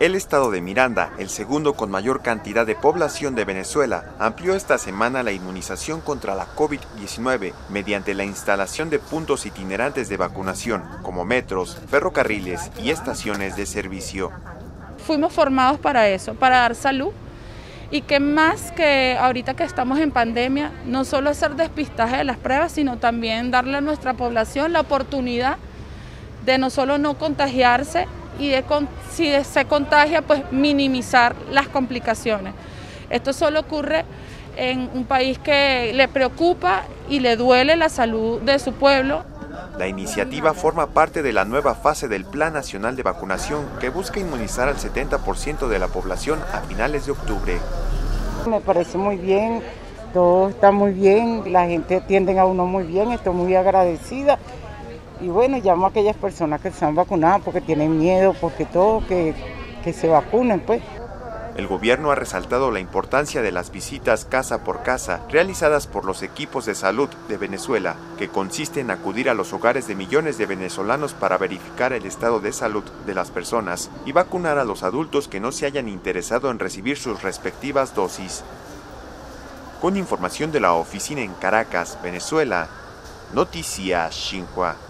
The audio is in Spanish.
El estado de Miranda, el segundo con mayor cantidad de población de Venezuela, amplió esta semana la inmunización contra la COVID-19 mediante la instalación de puntos itinerantes de vacunación, como metros, ferrocarriles y estaciones de servicio. Fuimos formados para eso, para dar salud y que más que ahorita que estamos en pandemia, no solo hacer despistaje de las pruebas, sino también darle a nuestra población la oportunidad de no solo no contagiarse y de, si se contagia, pues minimizar las complicaciones. Esto solo ocurre en un país que le preocupa y le duele la salud de su pueblo. La iniciativa forma parte de la nueva fase del Plan Nacional de Vacunación que busca inmunizar al 70% de la población a finales de octubre. Me parece muy bien, todo está muy bien, la gente atiende a uno muy bien, estoy muy agradecida y bueno, llamo a aquellas personas que se han vacunado porque tienen miedo, porque todo, que, que se vacunen pues. El gobierno ha resaltado la importancia de las visitas casa por casa realizadas por los equipos de salud de Venezuela, que consiste en acudir a los hogares de millones de venezolanos para verificar el estado de salud de las personas y vacunar a los adultos que no se hayan interesado en recibir sus respectivas dosis. Con información de la oficina en Caracas, Venezuela, Noticias Xinhua.